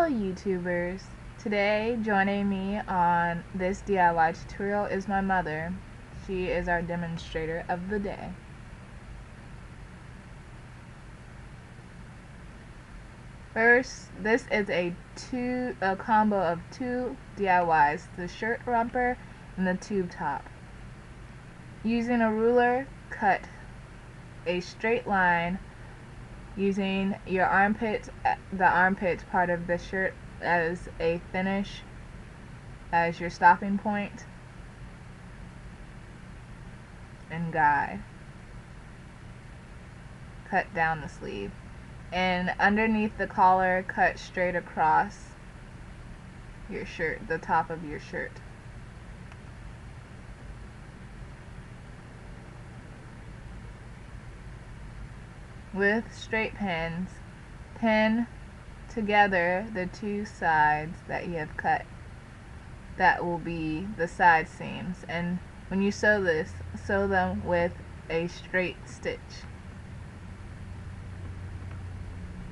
Hello YouTubers! Today joining me on this DIY tutorial is my mother. She is our demonstrator of the day. First, this is a two a combo of two DIYs, the shirt romper and the tube top. Using a ruler, cut a straight line using your armpit, uh, the armpit part of the shirt as a finish, as your stopping point, and guide. Cut down the sleeve. And underneath the collar, cut straight across your shirt, the top of your shirt. With straight pins, pin together the two sides that you have cut. That will be the side seams. And when you sew this, sew them with a straight stitch.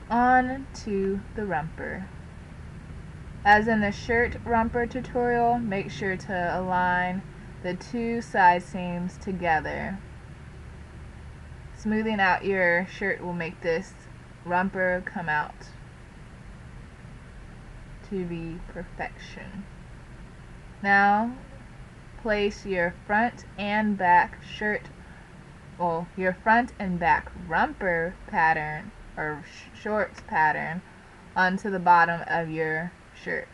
On to the romper. As in the shirt romper tutorial, make sure to align the two side seams together Smoothing out your shirt will make this romper come out to be perfection. Now place your front and back shirt, well your front and back romper pattern or sh shorts pattern onto the bottom of your shirt.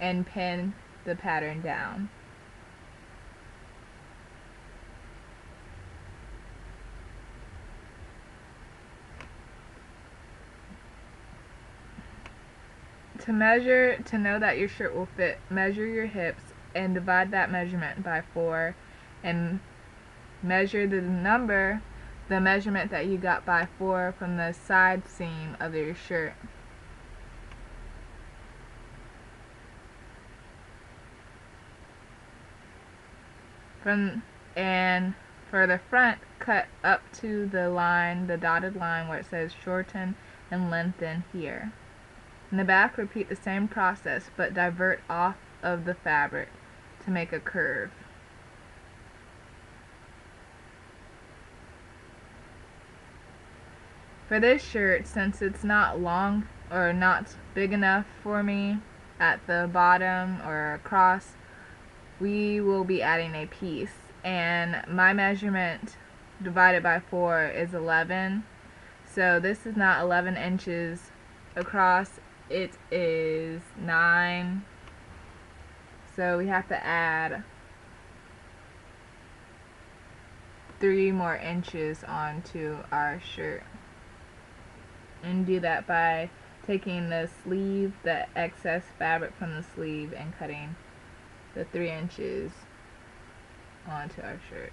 And pin the pattern down. To measure, to know that your shirt will fit, measure your hips and divide that measurement by 4 and measure the number, the measurement that you got by 4 from the side seam of your shirt. From and for the front, cut up to the line, the dotted line where it says shorten and lengthen here. In the back, repeat the same process, but divert off of the fabric to make a curve. For this shirt, since it's not long or not big enough for me at the bottom or across, we will be adding a piece. And my measurement divided by 4 is 11. So this is not 11 inches across it is 9 so we have to add three more inches onto our shirt. And do that by taking the sleeve the excess fabric from the sleeve and cutting the three inches onto our shirt.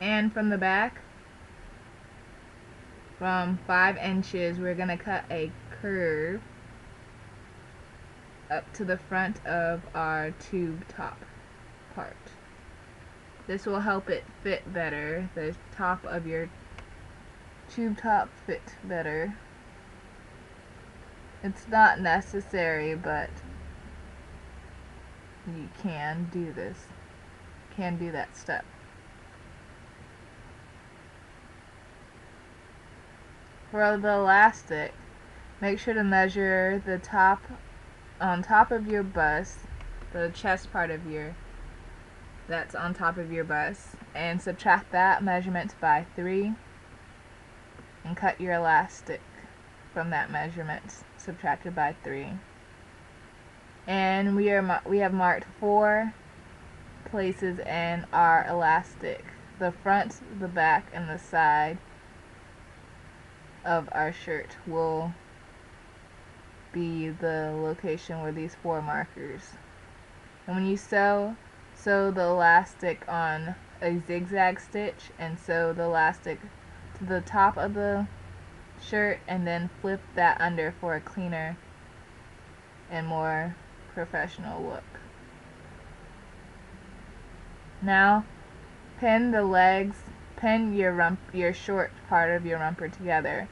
And from the back from 5 inches we're going to cut a curve up to the front of our tube top part. This will help it fit better, the top of your tube top fit better. It's not necessary but you can do this, can do that step. For the elastic, make sure to measure the top on top of your bust, the chest part of your that's on top of your bust, and subtract that measurement by 3 and cut your elastic from that measurement subtracted by 3. And we are we have marked four places in our elastic. The front, the back, and the side of our shirt will be the location where these four markers. And when you sew, sew the elastic on a zigzag stitch and sew the elastic to the top of the shirt and then flip that under for a cleaner and more professional look. Now, pin the legs Pin your rump your short part of your romper together.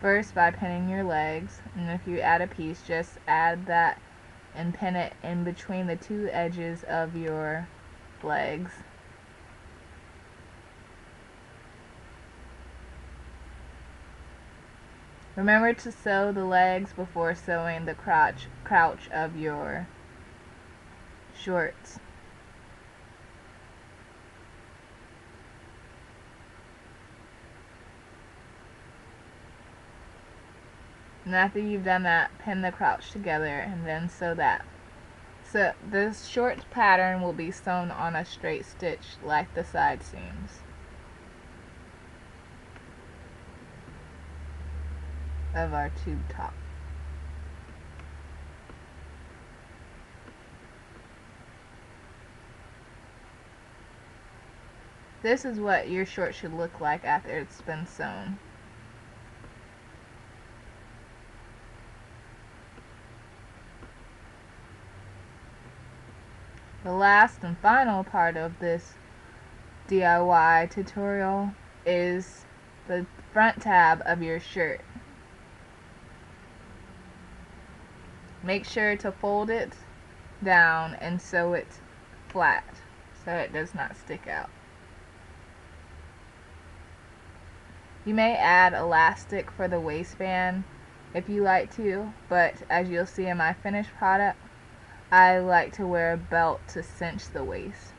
First by pinning your legs, and if you add a piece, just add that and pin it in between the two edges of your legs. Remember to sew the legs before sewing the crotch, crouch of your shorts. And after you've done that, pin the crouch together and then sew that. So this short pattern will be sewn on a straight stitch like the side seams. of our tube top. This is what your short should look like after it's been sewn. The last and final part of this DIY tutorial is the front tab of your shirt. Make sure to fold it down and sew it flat so it does not stick out. You may add elastic for the waistband if you like to, but as you'll see in my finished product, I like to wear a belt to cinch the waist.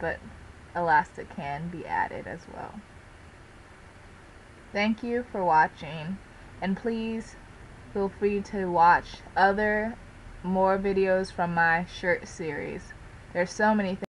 But elastic can be added as well. Thank you for watching, and please feel free to watch other more videos from my shirt series. There's so many things